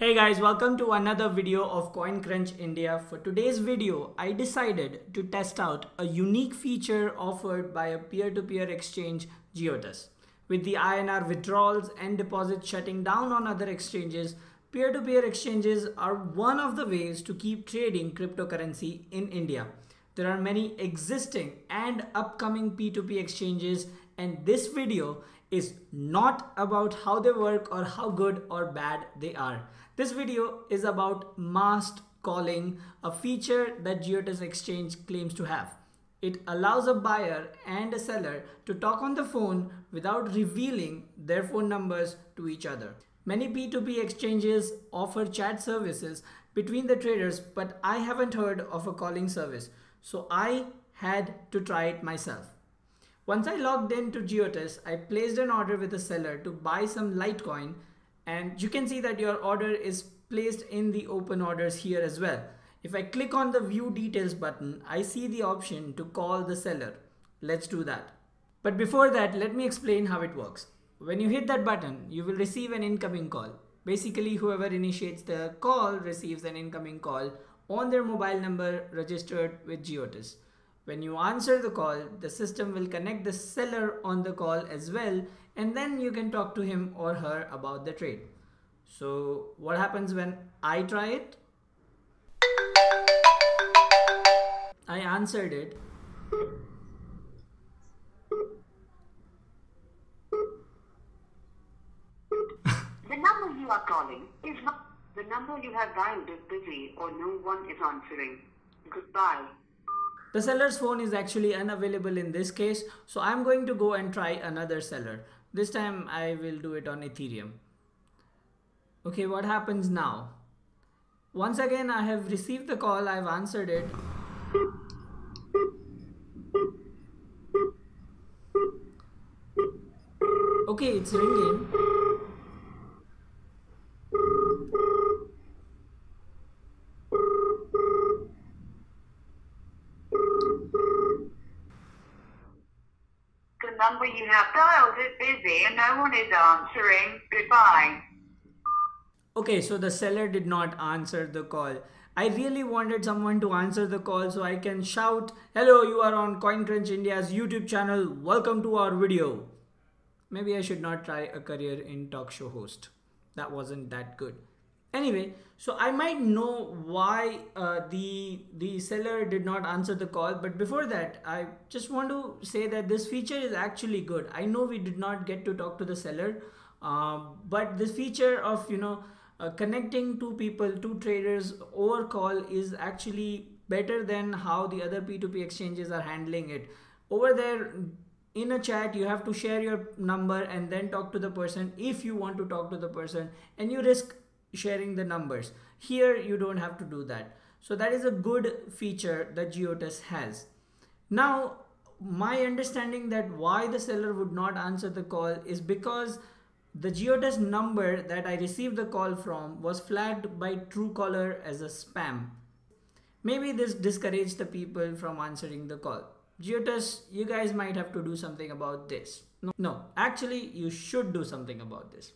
Hey guys, welcome to another video of CoinCrunch India. For today's video, I decided to test out a unique feature offered by a peer-to-peer -peer exchange, Giottus. With the INR withdrawals and deposits shutting down on other exchanges, peer-to-peer -peer exchanges are one of the ways to keep trading cryptocurrency in India. There are many existing and upcoming P2P exchanges and this video is not about how they work or how good or bad they are. This video is about masked calling, a feature that Giottus Exchange claims to have. It allows a buyer and a seller to talk on the phone without revealing their phone numbers to each other. Many P2P exchanges offer chat services between the traders, but I haven't heard of a calling service. So I had to try it myself. Once I logged into Giottus, I placed an order with the seller to buy some Litecoin and you can see that your order is placed in the open orders here as well. If I click on the view details button, I see the option to call the seller. Let's do that. But before that, let me explain how it works. When you hit that button, you will receive an incoming call. Basically, whoever initiates the call receives an incoming call on their mobile number registered with Giottus. When you answer the call, the system will connect the seller on the call as well, and then you can talk to him or her about the trade. So what happens when I try it? I answered it. the number you are calling is not the number you have dialed is busy or no one is answering. Goodbye. The seller's phone is actually unavailable in this case, so I'm going to go and try another seller. This time I will do it on Ethereum. Okay, what happens now? Once again, I have received the call, I've answered it. Okay, it's ringing. Number you have dialed is busy and no one is answering. Goodbye. Okay, so the seller did not answer the call. I really wanted someone to answer the call so I can shout, Hello, you are on CoinCrunch India's YouTube channel. Welcome to our video. Maybe I should not try a career in talk show host. That wasn't that good. Anyway, so I might know why uh, the the seller did not answer the call, but before that, I just want to say that this feature is actually good. I know we did not get to talk to the seller, um, but this feature of you know uh, connecting two people, two traders over call is actually better than how the other P2P exchanges are handling it. Over there, in a chat you have to share your number and then talk to the person if you want to talk to the person and you risk sharing the numbers. Here you don't have to do that. So that is a good feature that Giottus has. Now, my understanding that why the seller would not answer the call is because the Giottus number that I received the call from was flagged by Truecaller as a spam. Maybe this discouraged the people from answering the call. Giottus, you guys might have to do something about this. No, no, actually you should do something about this.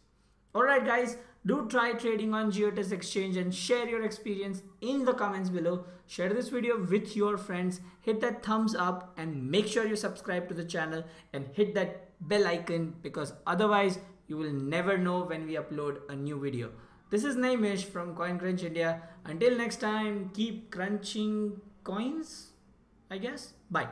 Alright guys, do try trading on Giottus Exchange and share your experience in the comments below. Share this video with your friends, hit that thumbs up and make sure you subscribe to the channel and hit that bell icon because otherwise you will never know when we upload a new video. This is Naimish from CoinCrunch India. Until next time, keep crunching coins, I guess. Bye.